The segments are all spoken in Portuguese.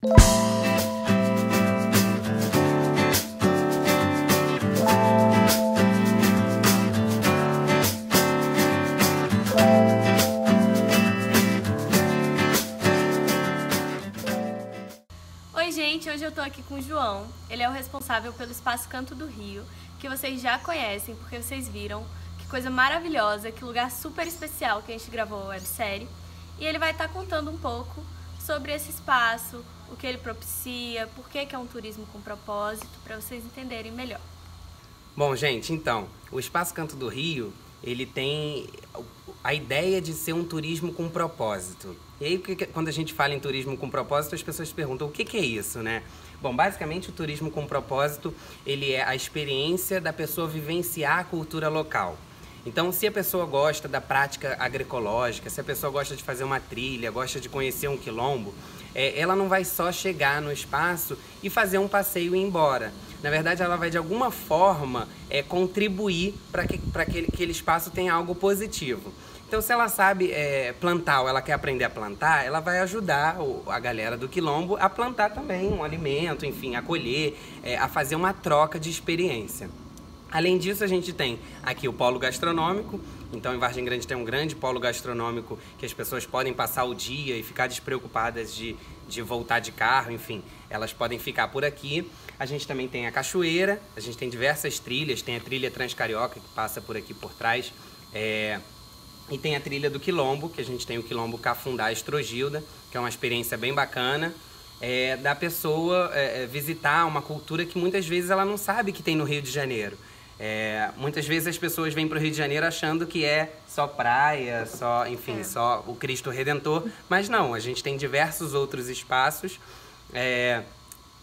Oi gente, hoje eu tô aqui com o João. Ele é o responsável pelo Espaço Canto do Rio, que vocês já conhecem porque vocês viram que coisa maravilhosa, que lugar super especial que a gente gravou a websérie. E ele vai estar contando um pouco sobre esse espaço, o que ele propicia, por que é um turismo com propósito, para vocês entenderem melhor. Bom, gente, então, o Espaço Canto do Rio, ele tem a ideia de ser um turismo com propósito. E aí, quando a gente fala em turismo com propósito, as pessoas perguntam o que, que é isso, né? Bom, basicamente o turismo com propósito, ele é a experiência da pessoa vivenciar a cultura local. Então, se a pessoa gosta da prática agroecológica, se a pessoa gosta de fazer uma trilha, gosta de conhecer um quilombo, é, ela não vai só chegar no espaço e fazer um passeio e ir embora. Na verdade, ela vai de alguma forma é, contribuir para que, que aquele, espaço tenha algo positivo. Então, se ela sabe é, plantar ou ela quer aprender a plantar, ela vai ajudar a galera do quilombo a plantar também um alimento, enfim, a colher, é, a fazer uma troca de experiência. Além disso, a gente tem aqui o polo gastronômico. Então, em Vargem Grande tem um grande polo gastronômico que as pessoas podem passar o dia e ficar despreocupadas de, de voltar de carro, enfim, elas podem ficar por aqui. A gente também tem a cachoeira, a gente tem diversas trilhas, tem a trilha Transcarioca que passa por aqui por trás. É, e tem a trilha do Quilombo, que a gente tem o Quilombo Cafundá Estrogilda, que é uma experiência bem bacana. É, da pessoa é, é, visitar uma cultura que muitas vezes ela não sabe que tem no Rio de Janeiro. É, muitas vezes as pessoas vêm para o Rio de Janeiro achando que é só praia, só, enfim, é. só o Cristo Redentor, mas não, a gente tem diversos outros espaços, é,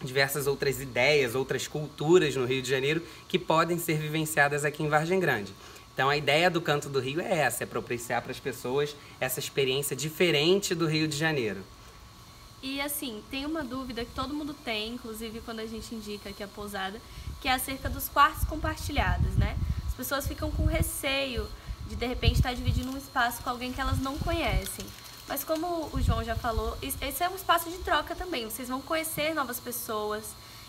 diversas outras ideias, outras culturas no Rio de Janeiro que podem ser vivenciadas aqui em Vargem Grande. Então a ideia do Canto do Rio é essa, é propiciar para as pessoas essa experiência diferente do Rio de Janeiro. E assim, tem uma dúvida que todo mundo tem, inclusive quando a gente indica aqui a pousada, que é acerca dos quartos compartilhados, né? As pessoas ficam com receio de de repente estar dividindo um espaço com alguém que elas não conhecem. Mas como o João já falou, esse é um espaço de troca também. Vocês vão conhecer novas pessoas.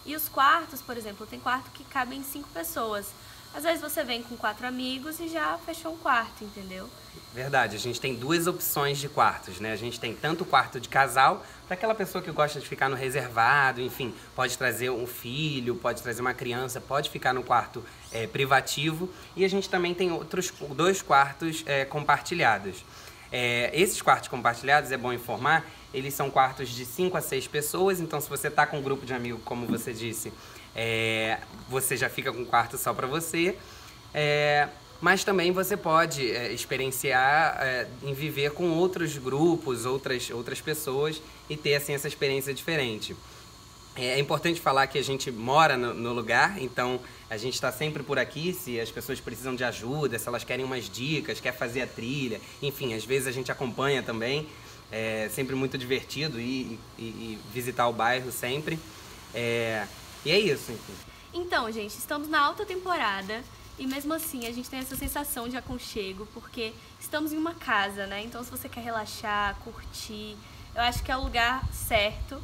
E os quartos, por exemplo, tem quarto que cabem cinco pessoas. Às vezes você vem com quatro amigos e já fechou um quarto, entendeu? Verdade, a gente tem duas opções de quartos, né? A gente tem tanto o quarto de casal, para aquela pessoa que gosta de ficar no reservado, enfim, pode trazer um filho, pode trazer uma criança, pode ficar no quarto é, privativo. E a gente também tem outros dois quartos é, compartilhados. É, esses quartos compartilhados, é bom informar, eles são quartos de 5 a 6 pessoas, então se você está com um grupo de amigos, como você disse, é, você já fica com um quarto só para você. É, mas também você pode é, experienciar é, em viver com outros grupos, outras, outras pessoas e ter assim essa experiência diferente. É, é importante falar que a gente mora no, no lugar, então a gente está sempre por aqui. Se as pessoas precisam de ajuda, se elas querem umas dicas, quer fazer a trilha, enfim, às vezes a gente acompanha também. É sempre muito divertido ir, ir visitar o bairro sempre. É, e é isso, enfim. Então, gente, estamos na alta temporada e mesmo assim a gente tem essa sensação de aconchego, porque estamos em uma casa, né? Então se você quer relaxar, curtir, eu acho que é o lugar certo.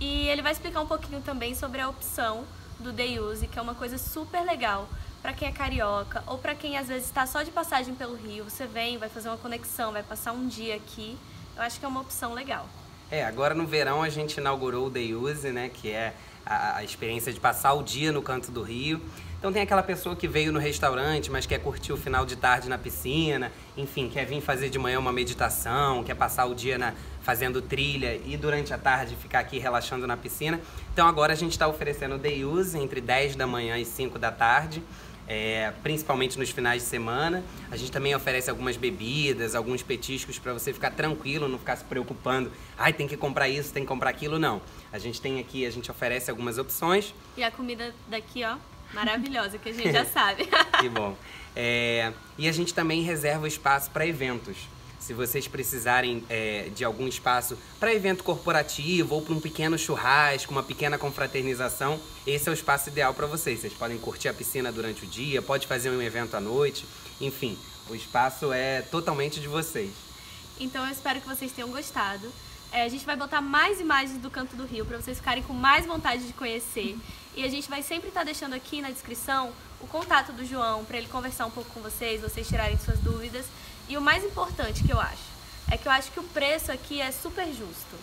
E ele vai explicar um pouquinho também sobre a opção do Day Use, que é uma coisa super legal para quem é carioca ou para quem às vezes está só de passagem pelo Rio. Você vem, vai fazer uma conexão, vai passar um dia aqui. Eu acho que é uma opção legal. É, agora no verão a gente inaugurou o Day Use, né, que é a, a, experiência de passar o dia no canto do rio. Então tem aquela pessoa que veio no restaurante, mas quer curtir o final de tarde na piscina, enfim, quer vir fazer de manhã uma meditação, quer passar o dia na, fazendo trilha e durante a tarde ficar aqui relaxando na piscina. Então agora a gente está oferecendo day use entre 10 da manhã e 5 da tarde é, principalmente nos finais de semana. A gente também oferece algumas bebidas, alguns petiscos para você ficar tranquilo, não ficar se preocupando. Ai, tem que comprar isso, tem que comprar aquilo, não. A gente tem aqui, a gente oferece algumas opções. E a comida daqui, ó, maravilhosa, que a gente já sabe. que bom. É, e a gente também reserva espaço para eventos. Se vocês precisarem é, de algum espaço para evento corporativo ou para um pequeno churrasco, uma pequena confraternização, esse é o espaço ideal para vocês. Vocês podem curtir a piscina durante o dia, pode fazer um evento à noite, enfim, o espaço é totalmente de vocês. Então eu espero que vocês tenham gostado. É, a gente vai botar mais imagens do Canto do Rio para vocês ficarem com mais vontade de conhecer. E a gente vai sempre estar tá deixando aqui na descrição o contato do João para ele conversar um pouco com vocês, vocês tirarem suas dúvidas. E o mais importante que eu acho é que eu acho que o preço aqui é super justo.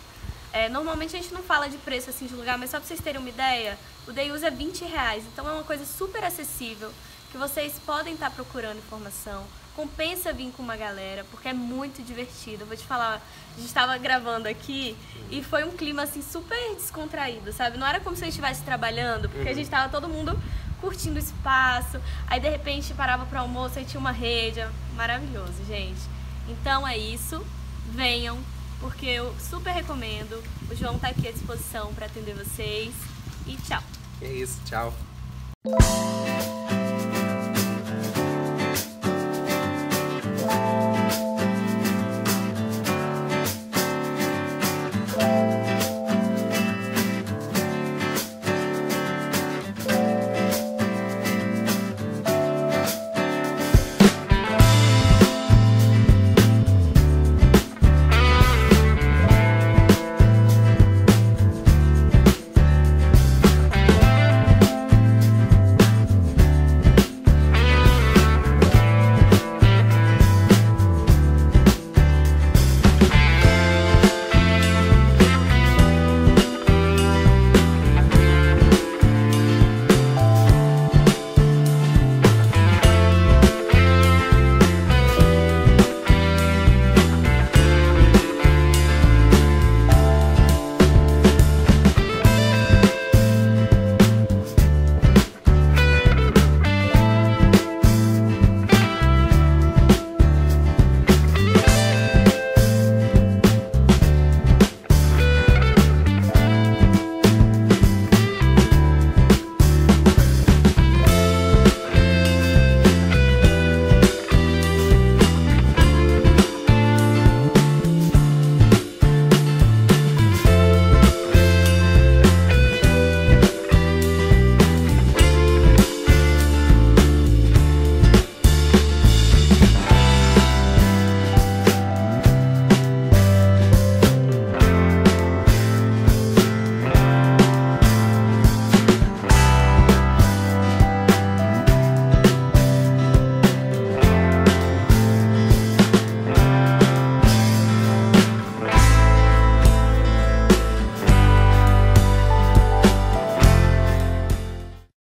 É, normalmente a gente não fala de preço assim de lugar, mas só para vocês terem uma ideia, o Day Use é 20 reais, então é uma coisa super acessível que vocês podem estar tá procurando informação. Compensa vir com uma galera, porque é muito divertido. Eu vou te falar, a gente estava gravando aqui e foi um clima assim super descontraído, sabe? Não era como se a gente estivesse trabalhando, porque a uhum. gente estava todo mundo curtindo o espaço. Aí de repente parava para almoço e tinha uma rede. Maravilhoso, gente. Então é isso. Venham, porque eu super recomendo. O João está aqui à disposição para atender vocês. E tchau. É isso, tchau.